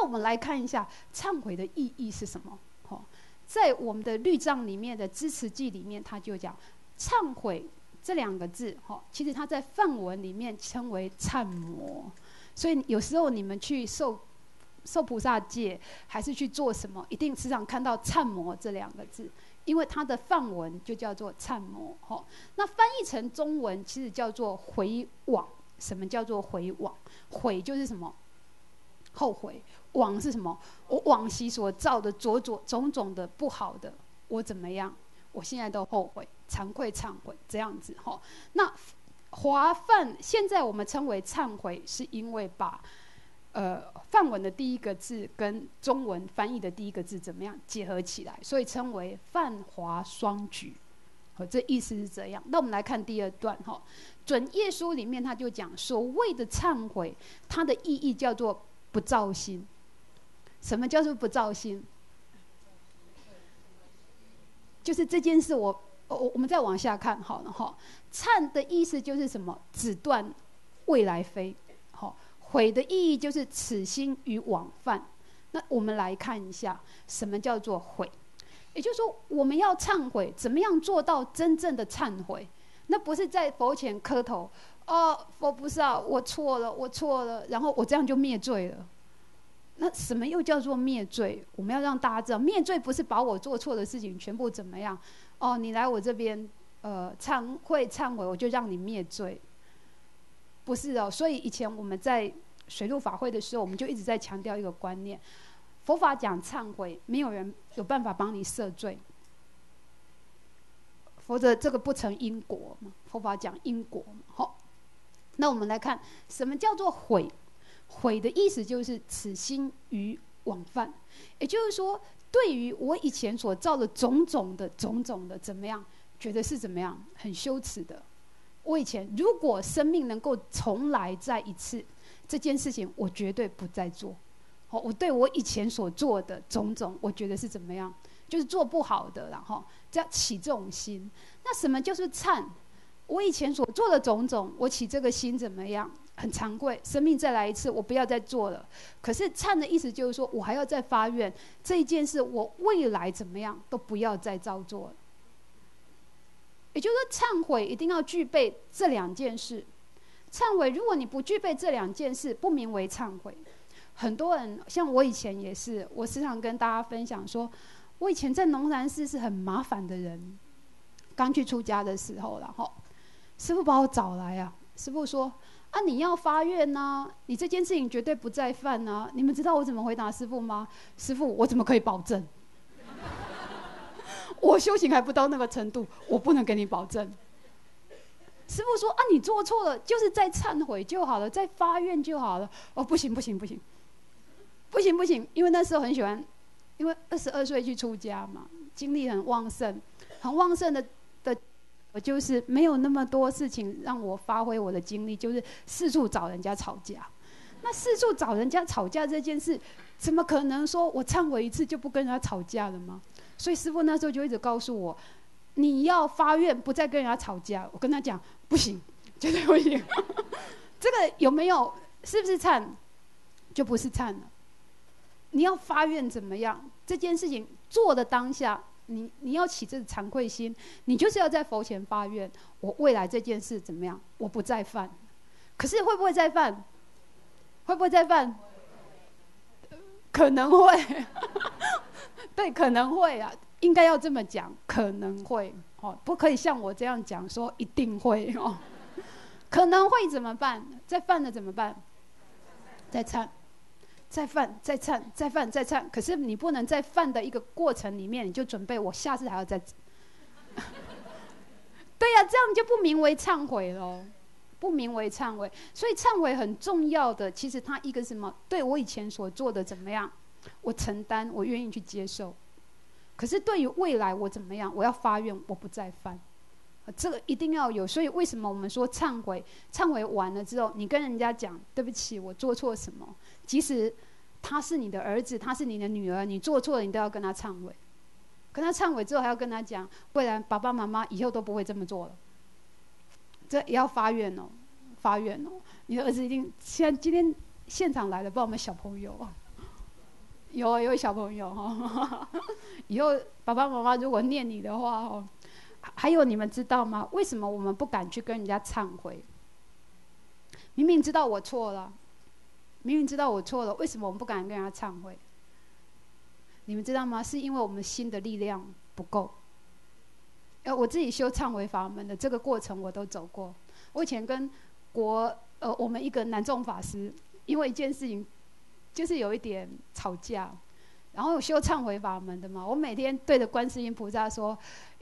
那我们来看一下忏悔的意义是什么？好，在我们的律藏里面的支持记里面，他就讲忏悔这两个字，哈，其实它在梵文里面称为忏摩。所以有时候你们去受受菩萨戒，还是去做什么，一定时常看到忏摩这两个字，因为它的梵文就叫做忏摩。哈，那翻译成中文其实叫做回往。什么叫做回往？悔就是什么？后悔。往是什么？我往昔所造的种种种种的不好的，我怎么样？我现在都后悔、惭愧、忏悔这样子。哈，那华梵现在我们称为忏悔，是因为把呃梵文的第一个字跟中文翻译的第一个字怎么样结合起来，所以称为梵华双举。这意思是这样。那我们来看第二段哈，准耶稣里面他就讲，所谓的忏悔，它的意义叫做不造心。什么叫做不造心？就是这件事，我我我们再往下看好了哈。忏的意思就是什么？只断未来非。好，悔的意义就是此心与往犯。那我们来看一下，什么叫做悔？也就是说，我们要忏悔，怎么样做到真正的忏悔？那不是在佛前磕头，哦，佛菩萨，我错了，我错了，然后我这样就灭罪了。那什么又叫做灭罪？我们要让大家知道，灭罪不是把我做错的事情全部怎么样？哦，你来我这边，呃，忏悔忏悔，我就让你灭罪。不是哦，所以以前我们在水陆法会的时候，我们就一直在强调一个观念。佛法讲忏悔，没有人有办法帮你赦罪，否则这个不成因果嘛。佛法讲因果嘛。好，那我们来看什么叫做悔？悔的意思就是此心于往犯，也就是说，对于我以前所造的种种的种种的怎么样，觉得是怎么样，很羞耻的。我以前如果生命能够重来再一次，这件事情我绝对不再做。哦，我对我以前所做的种种，我觉得是怎么样？就是做不好的，然后这样起这种心。那什么就是忏？我以前所做的种种，我起这个心怎么样？很惭愧，生命再来一次，我不要再做了。可是忏的意思就是说，我还要再发愿，这一件事我未来怎么样都不要再照做了。也就是说，忏悔一定要具备这两件事。忏悔，如果你不具备这两件事，不名为忏悔。很多人像我以前也是，我时常跟大家分享说，我以前在龙山寺是很麻烦的人。刚去出家的时候，然后师傅把我找来啊，师傅说：“啊，你要发愿呐，你这件事情绝对不再犯呐。”你们知道我怎么回答师傅吗？师傅，我怎么可以保证？我修行还不到那个程度，我不能给你保证。师傅说：“啊，你做错了，就是在忏悔就好了，在发愿就好了。”哦，不行不行不行。不行不行，因为那时候很喜欢，因为二十二岁去出家嘛，精力很旺盛，很旺盛的，我就是没有那么多事情让我发挥我的精力，就是四处找人家吵架。那四处找人家吵架这件事，怎么可能说我忏悔一次就不跟人家吵架了吗？所以师傅那时候就一直告诉我，你要发愿不再跟人家吵架。我跟他讲，不行，绝对不行。这个有没有？是不是忏？就不是忏了。你要发愿怎么样？这件事情做的当下，你你要起这惭愧心，你就是要在佛前发愿：我未来这件事怎么样？我不再犯。可是会不会再犯？会不会再犯？可能会。对，可能会啊，应该要这么讲，可能会哦，不可以像我这样讲说一定会哦。可能会怎么办？再犯了怎么办？再忏。再犯，再忏，再犯，再忏。可是你不能在犯的一个过程里面，你就准备我下次还要再。对呀，这样就不名为忏悔喽，不名为忏悔。所以忏悔很重要的，其实它一个什么？对我以前所做的怎么样？我承担，我愿意去接受。可是对于未来我怎么样？我要发愿，我不再犯。这个一定要有。所以为什么我们说忏悔？忏悔完了之后，你跟人家讲对不起，我做错什么？即使他是你的儿子，他是你的女儿，你做错了，你都要跟他忏悔。跟他忏悔之后，还要跟他讲，不然爸爸妈妈以后都不会这么做了。这也要发愿哦，发愿哦。你的儿子一定现在今天现场来了，帮我们小朋友，有有小朋友哈，以后爸爸妈妈如果念你的话哦，还有你们知道吗？为什么我们不敢去跟人家忏悔？明明知道我错了，明明知道我错了，为什么我们不敢跟人家忏悔？你们知道吗？是因为我们心的力量不够。呃，我自己修忏悔法门的这个过程我都走过。我以前跟国呃我们一个南众法师，因为一件事情，就是有一点吵架，然后修忏悔法门的嘛，我每天对着观世音菩萨说，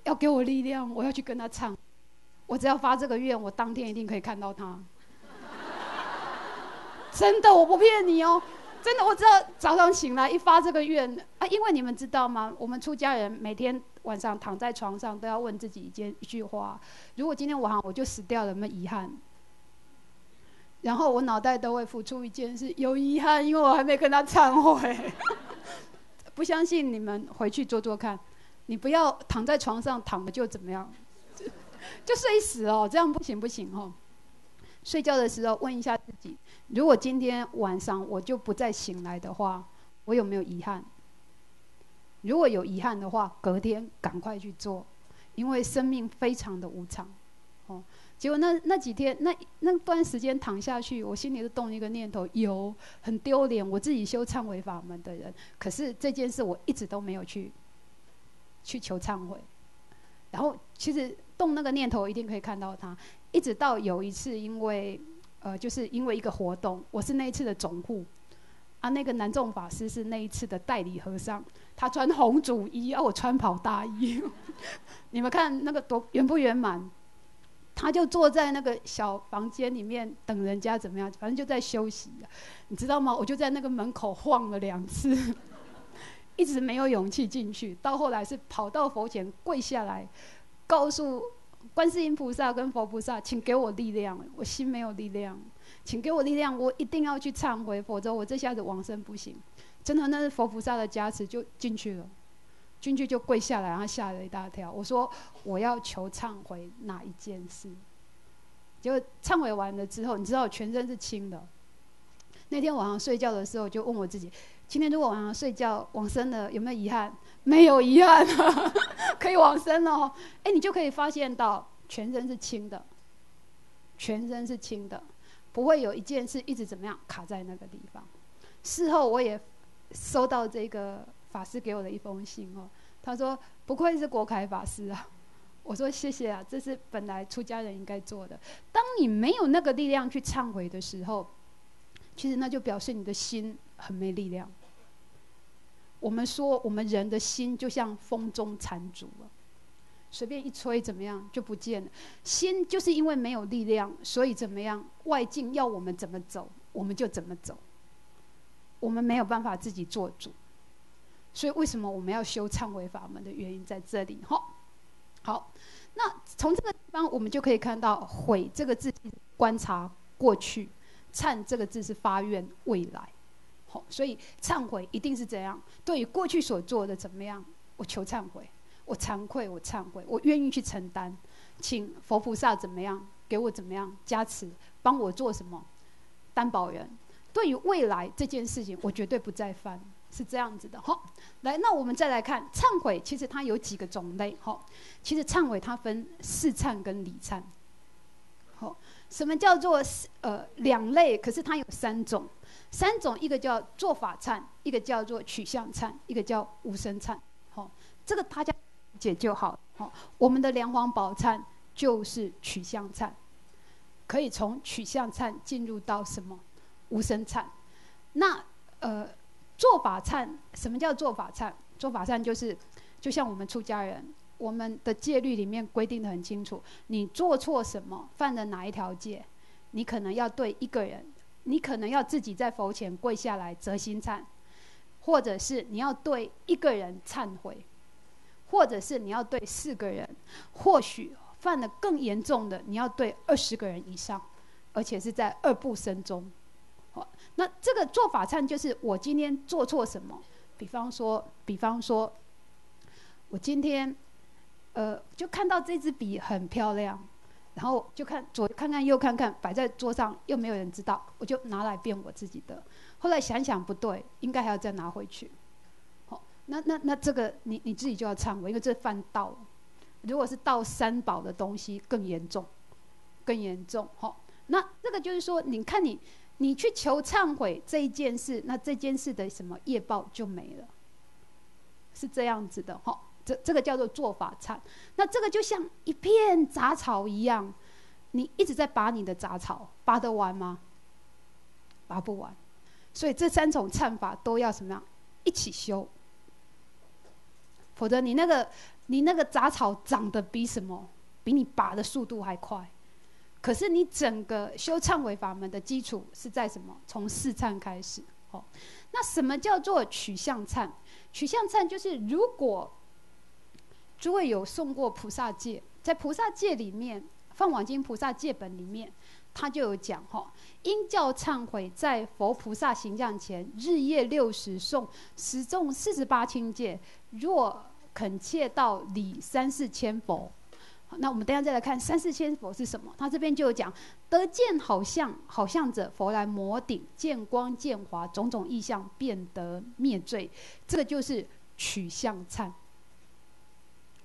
要给我力量，我要去跟他唱。我只要发这个愿，我当天一定可以看到他。真的，我不骗你哦。真的，我知道早上醒来一发这个愿啊，因为你们知道吗？我们出家人每天晚上躺在床上都要问自己一件一句话：如果今天晚上我就死掉了，有没有遗憾？然后我脑袋都会浮出一件事：有遗憾，因为我还没跟他忏悔。不相信你们回去做做看，你不要躺在床上躺着就怎么样，就睡死哦，这样不行不行哦。睡觉的时候问一下自己：如果今天晚上我就不再醒来的话，我有没有遗憾？如果有遗憾的话，隔天赶快去做，因为生命非常的无常。哦，结果那那几天那那段时间躺下去，我心里就动一个念头：有很丢脸，我自己修忏悔法门的人，可是这件事我一直都没有去去求忏悔。然后其实动那个念头，一定可以看到他。一直到有一次，因为呃，就是因为一个活动，我是那一次的总护，啊，那个南众法师是那一次的代理和尚，他穿红主衣，啊，我穿跑大衣，你们看那个多圆不圆满？他就坐在那个小房间里面等人家怎么样，反正就在休息，你知道吗？我就在那个门口晃了两次，一直没有勇气进去，到后来是跑到佛前跪下来，告诉。观世音菩萨跟佛菩萨，请给我力量，我心没有力量，请给我力量，我一定要去忏悔，否则我这下子往生不行。真的，那是佛菩萨的加持，就进去了，进去就跪下来，然后吓了一大跳。我说我要求忏悔哪一件事？就忏悔完了之后，你知道我全身是轻的。那天晚上睡觉的时候，就问我自己：今天如果晚上睡觉往生了，有没有遗憾？没有遗憾，可以往生了。哎，你就可以发现到全身是轻的，全身是轻的，不会有一件事一直怎么样卡在那个地方。事后我也收到这个法师给我的一封信哦，他说不愧是国凯法师啊。我说谢谢啊，这是本来出家人应该做的。当你没有那个力量去忏悔的时候，其实那就表示你的心很没力量。我们说，我们人的心就像风中残烛了，随便一吹，怎么样就不见了。心就是因为没有力量，所以怎么样？外境要我们怎么走，我们就怎么走。我们没有办法自己做主，所以为什么我们要修忏悔法门的原因在这里。好，好，那从这个地方我们就可以看到“悔”这个字，观察过去；“忏”这个字是发愿未来。好，所以忏悔一定是怎样？对于过去所做的怎么样？我求忏悔，我惭愧，我忏悔，我愿意去承担，请佛菩萨怎么样给我怎么样加持，帮我做什么担保人？对于未来这件事情，我绝对不再犯，是这样子的。好，来，那我们再来看忏悔，其实它有几个种类。好，其实忏悔它分四忏跟理忏。什么叫做呃两类？可是它有三种。三种，一个叫做法忏，一个叫做取向忏，一个叫无生忏。好，这个大家解就好。好，我们的梁皇宝忏就是取向忏，可以从取向忏进入到什么无生忏。那呃，做法忏，什么叫做法忏？做法忏就是，就像我们出家人，我们的戒律里面规定的很清楚，你做错什么，犯了哪一条戒，你可能要对一个人。你可能要自己在佛前跪下来折心忏，或者是你要对一个人忏悔，或者是你要对四个人，或许犯了更严重的，你要对二十个人以上，而且是在二部身中。好，那这个做法忏就是我今天做错什么？比方说，比方说，我今天，呃，就看到这支笔很漂亮。然后就看左看看右看看，摆在桌上又没有人知道，我就拿来变我自己的。后来想想不对，应该还要再拿回去。好，那那那这个你你自己就要忏悔，因为这犯道。如果是盗三宝的东西，更严重，更严重。好，那这个就是说，你看你你去求忏悔这一件事，那这件事的什么业报就没了，是这样子的。哈。这这个叫做做法忏，那这个就像一片杂草一样，你一直在拔你的杂草，拔得完吗？拔不完，所以这三种忏法都要什么样一起修，否则你那个你那个杂草长得比什么，比你拔的速度还快，可是你整个修忏悔法门的基础是在什么？从四忏开始，哦，那什么叫做取向忏？取向忏就是如果。诸位有送过菩萨戒，在菩萨戒里面，《放网经菩萨戒本》里面，他就有讲哈：应教忏悔，在佛菩萨形象前，日夜六时诵十众四十八清戒。若恳切到礼三四千佛，那我们等下再来看三四千佛是什么？他这边就有讲：得见好相，好相者，佛来摩顶，见光见华，种种异象，便得灭罪。这个就是取向忏。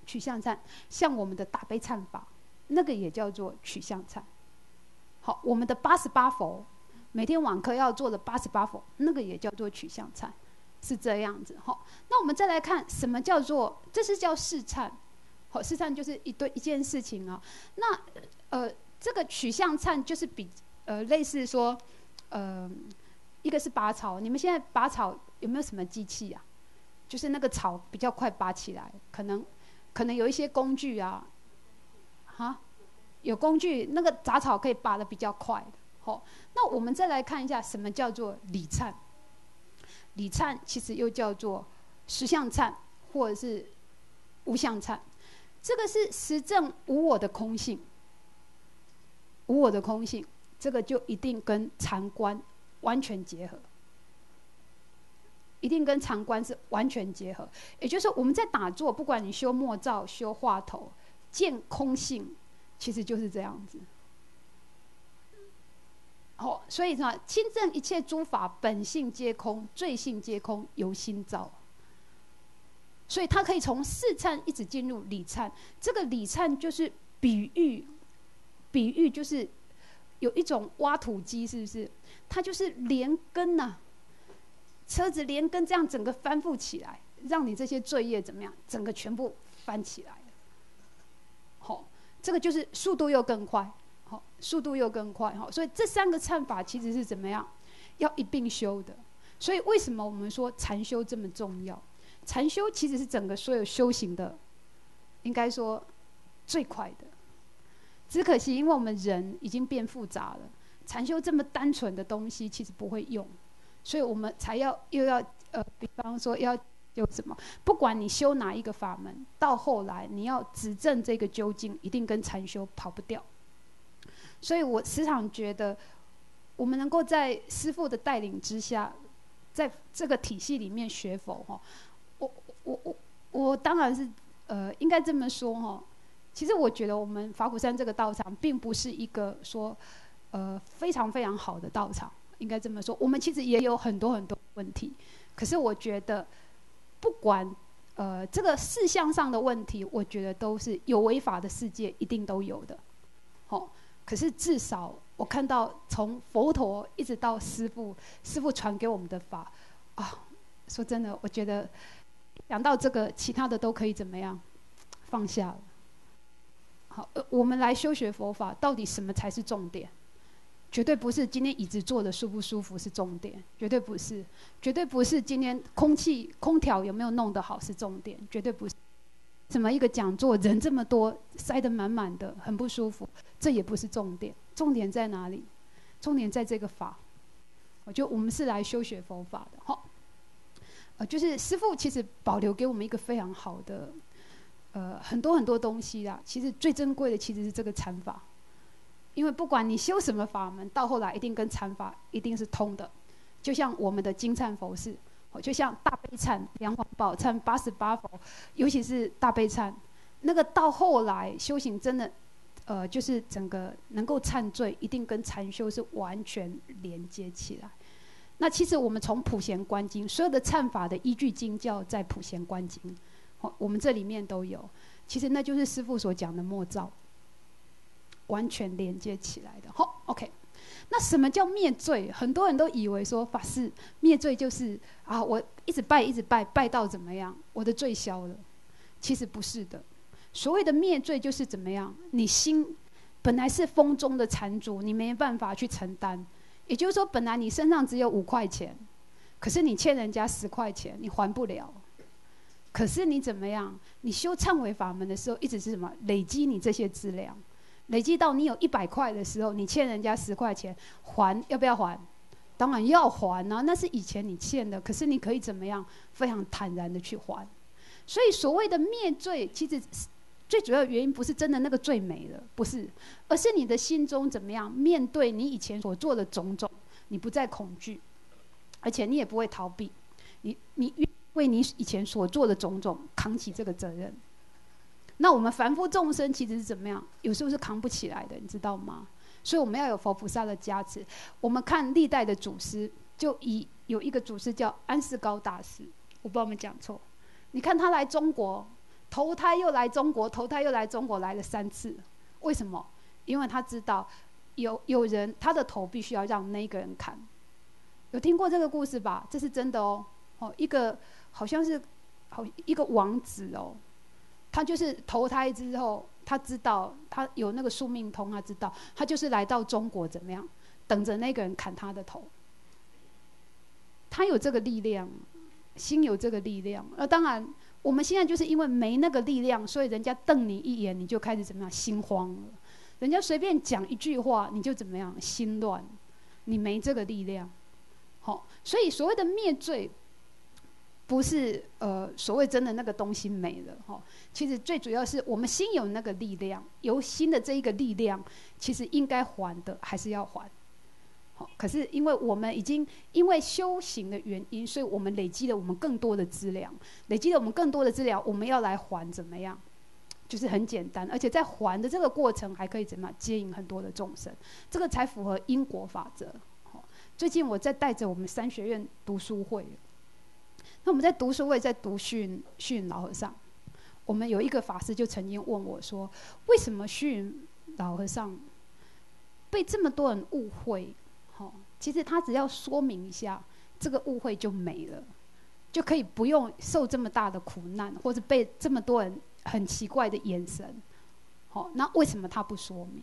取向忏，像我们的大悲忏法，那个也叫做取向忏。好，我们的八十八佛，每天晚课要做的八十八佛，那个也叫做取向忏，是这样子。好，那我们再来看什么叫做，这是叫试忏。好，试忏就是一对一件事情啊。那呃，这个取向忏就是比呃类似说，呃，一个是拔草，你们现在拔草有没有什么机器啊？就是那个草比较快拔起来，可能。可能有一些工具啊，哈，有工具，那个杂草可以拔的比较快。好，那我们再来看一下什么叫做理忏。理忏其实又叫做实相忏，或者是无相忏。这个是实证无我的空性，无我的空性，这个就一定跟禅观完全结合。一定跟常观是完全结合，也就是说，我们在打坐，不管你修默照、修话头、见空性，其实就是这样子。好，所以呢，亲证一切诸法本性皆空，罪性皆空，由心造。所以他可以从四禅一直进入理禅，这个理禅就是比喻，比喻就是有一种挖土机，是不是？它就是连根呐。车子连根这样整个翻覆起来，让你这些罪业怎么样？整个全部翻起来了。好，这个就是速度又更快，好，速度又更快，哈。所以这三个忏法其实是怎么样？要一并修的。所以为什么我们说禅修这么重要？禅修其实是整个所有修行的，应该说最快的。只可惜，因为我们人已经变复杂了，禅修这么单纯的东西，其实不会用。所以我们才要又要呃，比方说要有什么？不管你修哪一个法门，到后来你要指证这个究竟，一定跟禅修跑不掉。所以我时常觉得，我们能够在师父的带领之下，在这个体系里面学佛哈，我我我我当然是呃，应该这么说哈。其实我觉得我们法鼓山这个道场，并不是一个说呃非常非常好的道场。应该这么说，我们其实也有很多很多问题，可是我觉得，不管呃这个事项上的问题，我觉得都是有违法的世界一定都有的，好，可是至少我看到从佛陀一直到师父，师父传给我们的法，啊，说真的，我觉得讲到这个，其他的都可以怎么样放下了。好，我们来修学佛法，到底什么才是重点？绝对不是今天椅子坐的舒不舒服是重点，绝对不是，绝对不是今天空气空调有没有弄得好是重点，绝对不是。怎么一个讲座人这么多塞得满满的很不舒服，这也不是重点，重点在哪里？重点在这个法。我觉得我们是来修学佛法的，好。呃，就是师父其实保留给我们一个非常好的，呃，很多很多东西啦。其实最珍贵的其实是这个禅法。因为不管你修什么法门，到后来一定跟禅法一定是通的，就像我们的金忏佛事，就像大悲忏、梁皇宝忏、八十八佛，尤其是大悲忏，那个到后来修行真的，呃，就是整个能够忏罪，一定跟禅修是完全连接起来。那其实我们从普贤观经，所有的忏法的依据经教在普贤观经，我们这里面都有。其实那就是师父所讲的莫造，完全连接起来的。好，OK。那什么叫灭罪？很多人都以为说法师灭罪就是啊，我一直拜一直拜，拜到怎么样，我的罪消了。其实不是的。所谓的灭罪就是怎么样，你心本来是风中的残烛，你没办法去承担。也就是说，本来你身上只有五块钱，可是你欠人家十块钱，你还不了。可是你怎么样？你修忏悔法门的时候，一直是什么？累积你这些资粮，累积到你有一百块的时候，你欠人家十块钱，还要不要还？当然要还啊！那是以前你欠的，可是你可以怎么样？非常坦然的去还。所以所谓的灭罪，其实最主要原因不是真的那个罪没了，不是，而是你的心中怎么样面对你以前所做的种种，你不再恐惧，而且你也不会逃避，你你为你以前所做的种种扛起这个责任。那我们凡夫众生其实是怎么样？有时候是扛不起来的，你知道吗？所以我们要有佛菩萨的加持。我们看历代的祖师，就以有一个祖师叫安世高大师，我不知道我们讲错。你看他来中国，投胎又来中国，投胎又来中国，来了三次。为什么？因为他知道有有人他的头必须要让那个人砍。有听过这个故事吧？这是真的哦。哦，一个好像是好一个王子哦，他就是投胎之后，他知道他有那个宿命通，他知道他就是来到中国怎么样，等着那个人砍他的头。他有这个力量。心有这个力量，那当然，我们现在就是因为没那个力量，所以人家瞪你一眼，你就开始怎么样，心慌了；人家随便讲一句话，你就怎么样，心乱。你没这个力量，好，所以所谓的灭罪，不是呃所谓真的那个东西没了哈。其实最主要是我们心有那个力量，由心的这一个力量，其实应该还的还是要还。好，可是因为我们已经因为修行的原因，所以我们累积了我们更多的资粮，累积了我们更多的资粮，我们要来还怎么样？就是很简单，而且在还的这个过程还可以怎么样接引很多的众生，这个才符合因果法则。好，最近我在带着我们三学院读书会，那我们在读书我也在读训训老和尚，我们有一个法师就曾经问我说，为什么训老和尚被这么多人误会？好，其实他只要说明一下，这个误会就没了，就可以不用受这么大的苦难，或者被这么多人很奇怪的眼神。好，那为什么他不说明？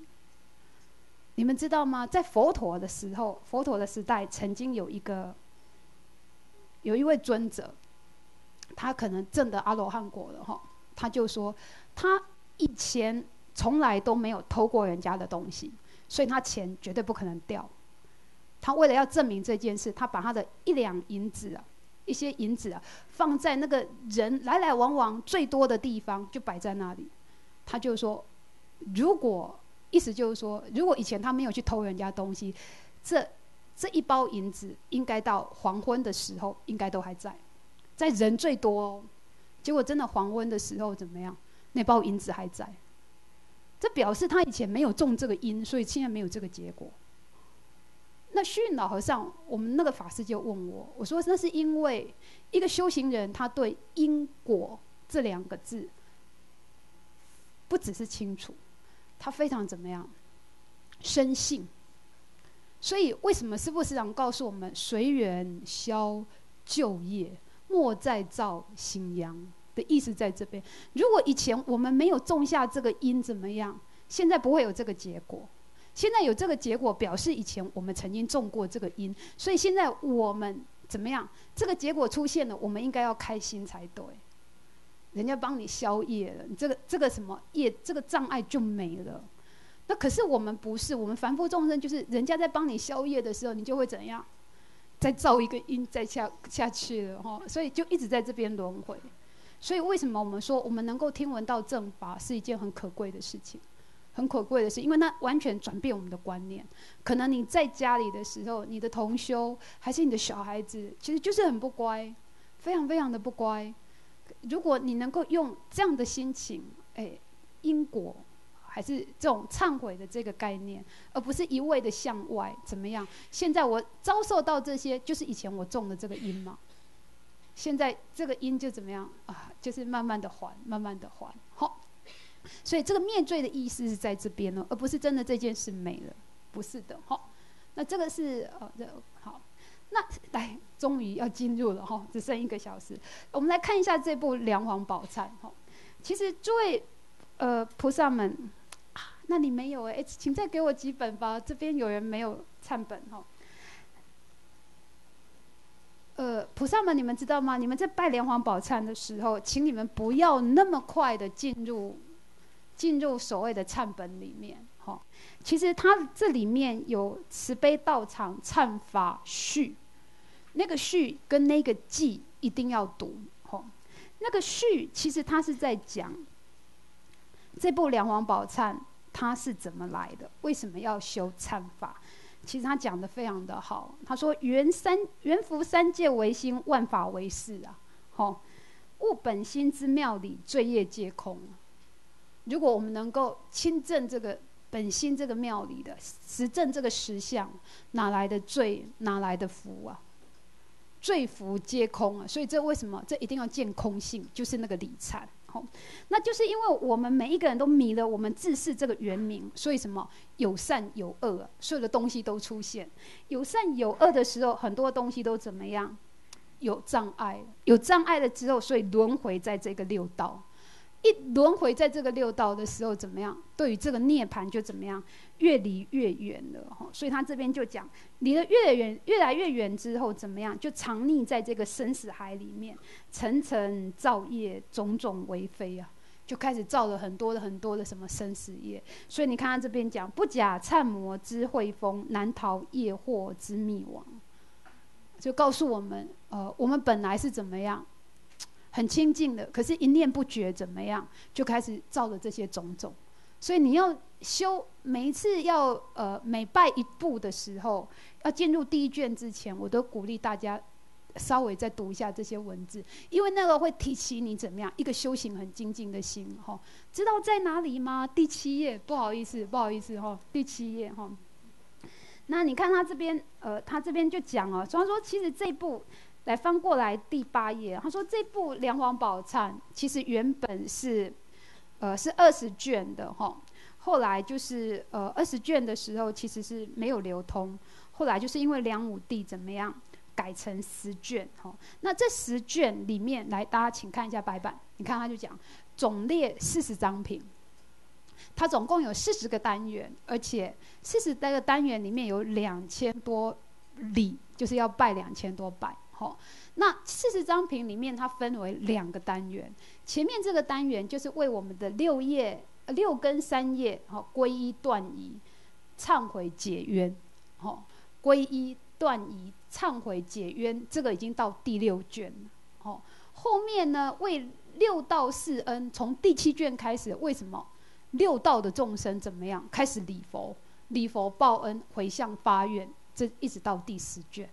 你们知道吗？在佛陀的时候，佛陀的时代，曾经有一个有一位尊者，他可能证得阿罗汉果了哈，他就说他以前从来都没有偷过人家的东西，所以他钱绝对不可能掉。他为了要证明这件事，他把他的一两银子啊，一些银子啊，放在那个人来来往往最多的地方，就摆在那里。他就说，如果意思就是说，如果以前他没有去偷人家东西，这这一包银子应该到黄昏的时候应该都还在，在人最多。结果真的黄昏的时候怎么样？那包银子还在，这表示他以前没有种这个因，所以现在没有这个结果。那虚老和尚，我们那个法师就问我，我说那是因为一个修行人，他对因果这两个字不只是清楚，他非常怎么样深信。所以为什么师父时常告诉我们随缘消旧业，莫再造新殃的意思在这边。如果以前我们没有种下这个因，怎么样？现在不会有这个结果。现在有这个结果，表示以前我们曾经种过这个因，所以现在我们怎么样？这个结果出现了，我们应该要开心才对。人家帮你消业了，你这个这个什么业，这个障碍就没了。那可是我们不是，我们凡夫众生就是人家在帮你消业的时候，你就会怎样？再造一个因，再下下去了哈。所以就一直在这边轮回。所以为什么我们说我们能够听闻到正法是一件很可贵的事情？很可贵的是，因为那完全转变我们的观念。可能你在家里的时候，你的同修还是你的小孩子，其实就是很不乖，非常非常的不乖。如果你能够用这样的心情，哎，因果还是这种忏悔的这个概念，而不是一味的向外怎么样？现在我遭受到这些，就是以前我种的这个因嘛。现在这个因就怎么样啊？就是慢慢的还，慢慢的还。好，所以这个灭罪的意思是在这边呢，而不是真的这件事没了，不是的。好，那这个是呃，这好。那来，终于要进入了哈，只剩一个小时。我们来看一下这部《梁皇宝忏》哈。其实诸位呃菩萨们，那你没有哎，请再给我几本吧。这边有人没有忏本哈。呃，菩萨们，你们知道吗？你们在拜莲皇宝忏的时候，请你们不要那么快的进入进入所谓的忏本里面。哈，其实它这里面有慈悲道场忏法序。那个序跟那个记一定要读，吼。那个序其实他是在讲这部《梁皇宝忏》他是怎么来的，为什么要修忏法？其实他讲的非常的好。他说：“缘三缘福三界为心，万法为事啊，吼。悟本心之妙理，罪业皆空。如果我们能够亲证这个本心这个妙理的实证这个实相，哪来的罪？哪来的福啊？”罪福皆空啊，所以这为什么？这一定要见空性，就是那个理禅。那就是因为我们每一个人都迷了我们自是这个原名，所以什么有善有恶，所有的东西都出现。有善有恶的时候，很多东西都怎么样？有障碍，有障碍了之后，所以轮回在这个六道。一轮回在这个六道的时候，怎么样？对于这个涅槃就怎么样？越离越远了哈。所以他这边就讲，离得越远，越来越远之后怎么样？就藏匿在这个生死海里面，层层造业，种种为非啊，就开始造了很多的很多的什么生死业。所以你看他这边讲，不假忏魔之慧风，难逃业祸之灭亡。就告诉我们，呃，我们本来是怎么样？很亲近的，可是，一念不觉怎么样，就开始造了这些种种。所以你要修，每一次要呃每拜一步的时候，要进入第一卷之前，我都鼓励大家稍微再读一下这些文字，因为那个会提起你怎么样一个修行很精进的心哈。知道在哪里吗？第七页，不好意思，不好意思哈，第七页哈。那你看他这边，呃，他这边就讲哦，虽然说其实这部。来翻过来第八页，他说这部《梁皇宝忏》其实原本是，呃，是二十卷的哈。后来就是呃二十卷的时候其实是没有流通，后来就是因为梁武帝怎么样改成十卷哈。那这十卷里面来，大家请看一下白板，你看他就讲总列四十章品，它总共有四十个单元，而且四十个单元里面有两千多礼，就是要拜两千多拜。那四十张品里面，它分为两个单元。前面这个单元就是为我们的六页、六根三页，好，皈依断疑、忏悔解冤，好，皈依断疑、忏悔解冤，这个已经到第六卷了。后面呢，为六道四恩，从第七卷开始，为什么六道的众生怎么样开始礼佛、礼佛报恩、回向发愿，这一直到第十卷。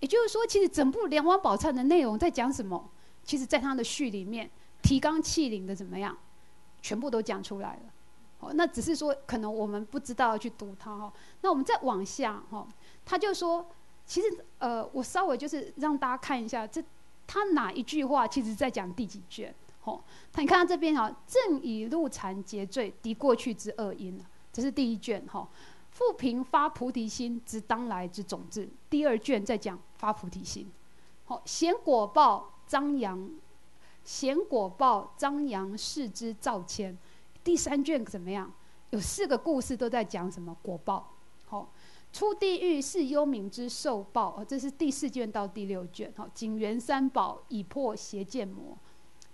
也就是说，其实整部《梁王宝忏》的内容在讲什么？其实，在他的序里面，提纲挈领的怎么样，全部都讲出来了。哦，那只是说，可能我们不知道要去读它哈。那我们再往下哈，他就说，其实呃，我稍微就是让大家看一下，这他哪一句话，其实在讲第几卷？哦，他你看他这边哈，正以路禅结罪，敌过去之恶因这是第一卷哈。复平发菩提心之当来之种子，第二卷在讲发菩提心。好，显果报张扬，显果报张扬世之造迁。第三卷怎么样？有四个故事都在讲什么果报？好，出地狱是幽冥之受报。哦这是第四卷到第六卷。好，景元三宝以破邪见魔。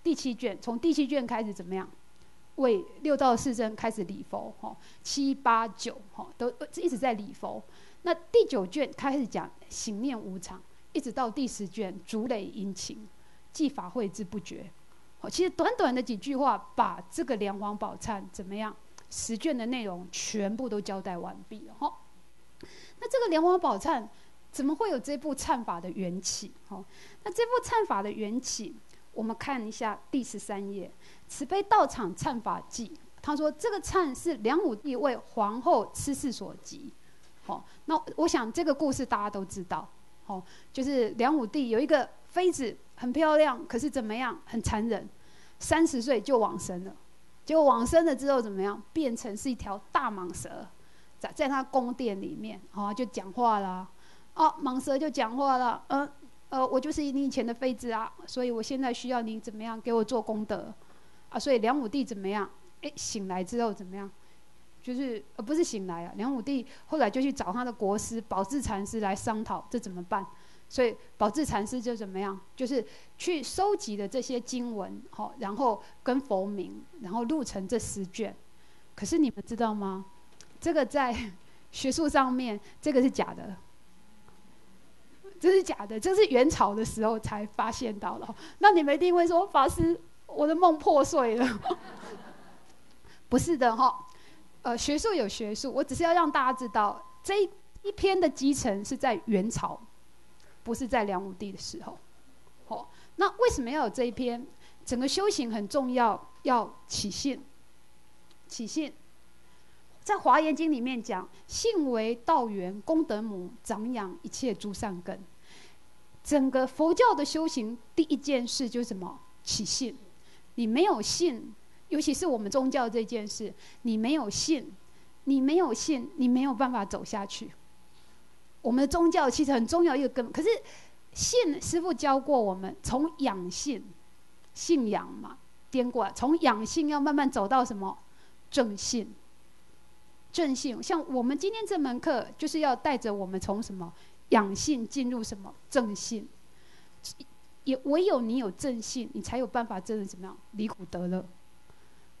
第七卷从第七卷开始怎么样？为六道四真开始礼佛，哈，七八九，哈，都一直在礼佛。那第九卷开始讲行念无常，一直到第十卷竹垒殷勤，技法会之不绝。好，其实短短的几句话，把这个梁王宝忏怎么样？十卷的内容全部都交代完毕了，哈。那这个梁王宝忏怎么会有这部忏法的缘起？哦，那这部忏法的缘起，我们看一下第十三页。慈悲道场忏法记，他说这个灿是梁武帝为皇后吃事所及。好，那我想这个故事大家都知道。好，就是梁武帝有一个妃子很漂亮，可是怎么样，很残忍，三十岁就往生了。结果往生了之后怎么样，变成是一条大蟒蛇，在在他宫殿里面，哦，就讲话了。哦，蟒蛇就讲话了，嗯，呃，我就是你以前的妃子啊，所以我现在需要你怎么样给我做功德，啊，所以梁武帝怎么样？哎，醒来之后怎么样？就是呃，不是醒来啊，梁武帝后来就去找他的国师宝智禅师来商讨这怎么办。所以宝智禅师就怎么样？就是去收集的这些经文，好，然后跟佛名，然后录成这十卷。可是你们知道吗？这个在学术上面，这个是假的。这是假的，这是元朝的时候才发现到了。那你们一定会说，法师，我的梦破碎了。不是的哈，呃，学术有学术，我只是要让大家知道，这一篇的基层是在元朝，不是在梁武帝的时候。好，那为什么要有这一篇？整个修行很重要，要起信。起信，在华严经里面讲，信为道源，功德母，长养一切诸善根。整个佛教的修行，第一件事就是什么？起信。你没有信，尤其是我们宗教这件事，你没有信，你没有信，你没有办法走下去。我们的宗教其实很重要一个根，可是信师傅教过我们，从养信，信仰嘛，颠过来，从养信要慢慢走到什么？正信。正信，像我们今天这门课，就是要带着我们从什么？养性进入什么正信？也唯有你有正性，你才有办法真的怎么样离苦得乐。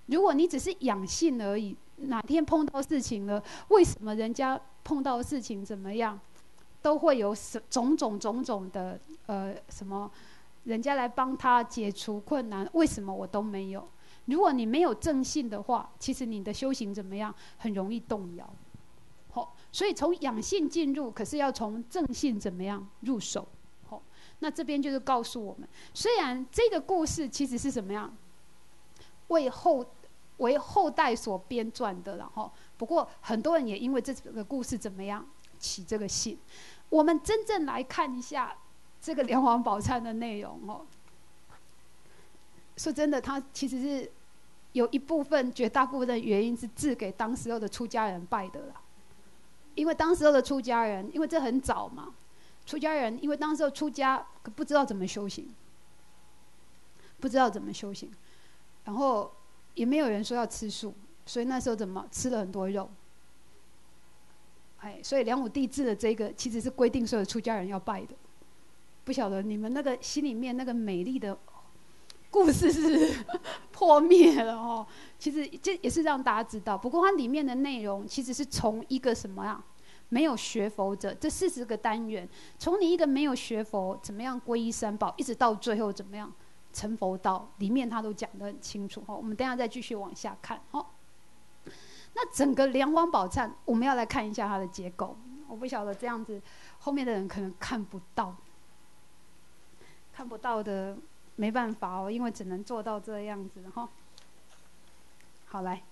如果你只是养性而已，哪天碰到事情了，为什么人家碰到事情怎么样，都会有种种种种的呃什么，人家来帮他解除困难，为什么我都没有？如果你没有正性的话，其实你的修行怎么样，很容易动摇。好，所以从养性进入，可是要从正性怎么样入手？好，那这边就是告诉我们，虽然这个故事其实是怎么样，为后为后代所编撰的，然后不过很多人也因为这个故事怎么样起这个信。我们真正来看一下这个《梁王宝忏》的内容哦。说真的，它其实是有一部分、绝大部分的原因是致给当时候的出家人拜的啦。因为当时候的出家人，因为这很早嘛，出家人因为当时候出家可不知道怎么修行，不知道怎么修行，然后也没有人说要吃素，所以那时候怎么吃了很多肉，哎，所以梁武帝制的这个其实是规定所有出家人要拜的，不晓得你们那个心里面那个美丽的故事是 破灭了哦。其实这也是让大家知道，不过它里面的内容其实是从一个什么呀？没有学佛者，这四十个单元，从你一个没有学佛，怎么样皈依三宝，一直到最后怎么样成佛道，里面他都讲得很清楚。哈，我们等下再继续往下看。哦，那整个《梁王宝忏》，我们要来看一下它的结构。我不晓得这样子，后面的人可能看不到，看不到的没办法哦，因为只能做到这样子。哈。好来，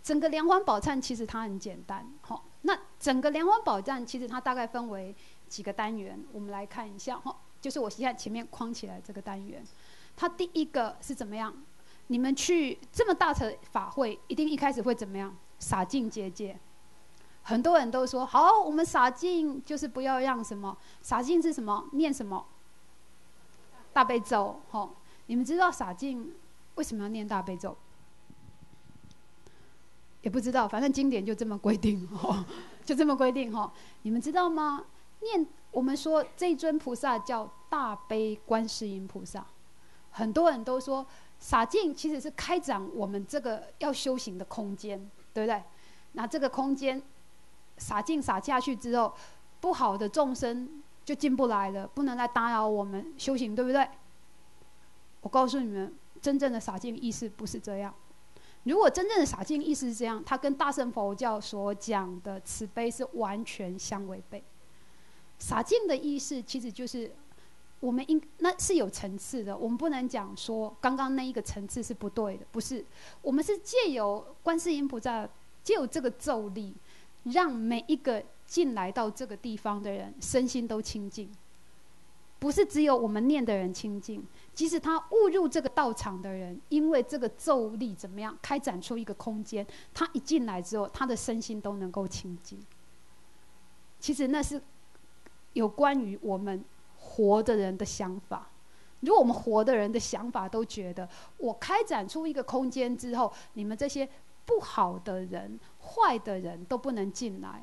整个莲花宝忏其实它很简单，好，那整个莲花宝忏其实它大概分为几个单元，我们来看一下哈，就是我现在前面框起来这个单元，它第一个是怎么样？你们去这么大的法会，一定一开始会怎么样？洒净结界，很多人都说好，我们洒净就是不要让什么，洒净是什么？念什么？大悲咒，吼，你们知道洒净为什么要念大悲咒？也不知道，反正经典就这么规定，哦，就这么规定吼。你们知道吗？念我们说这尊菩萨叫大悲观世音菩萨，很多人都说洒净其实是开展我们这个要修行的空间，对不对？那这个空间洒净洒下去之后，不好的众生就进不来了，不能来打扰我们修行，对不对？我告诉你们，真正的洒净意思不是这样。如果真正的洒净意思是这样，它跟大乘佛教所讲的慈悲是完全相违背。洒净的意思其实就是我们应那是有层次的，我们不能讲说刚刚那一个层次是不对的，不是。我们是借由观世音菩萨，借由这个咒力，让每一个进来到这个地方的人身心都清净。不是只有我们念的人清净，即使他误入这个道场的人，因为这个咒力怎么样，开展出一个空间，他一进来之后，他的身心都能够清净。其实那是有关于我们活的人的想法。如果我们活的人的想法都觉得，我开展出一个空间之后，你们这些不好的人、坏的人都不能进来，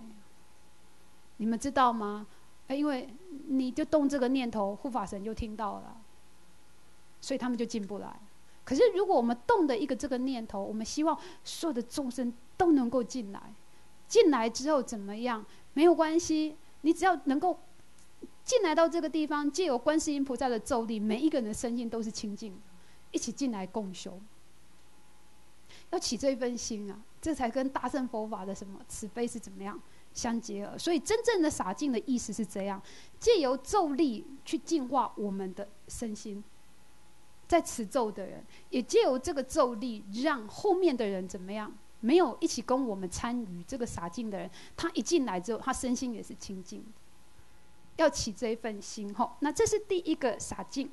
你们知道吗？因为你就动这个念头，护法神就听到了，所以他们就进不来。可是如果我们动的一个这个念头，我们希望所有的众生都能够进来，进来之后怎么样？没有关系，你只要能够进来到这个地方，借由观世音菩萨的咒力，每一个人的身心都是清净，一起进来共修，要起这一份心啊，这才跟大乘佛法的什么慈悲是怎么样？相结合，所以真正的洒净的意思是这样：借由咒力去净化我们的身心，在持咒的人，也借由这个咒力，让后面的人怎么样？没有一起跟我们参与这个洒净的人，他一进来之后，他身心也是清净。要起这一份心吼，那这是第一个洒净。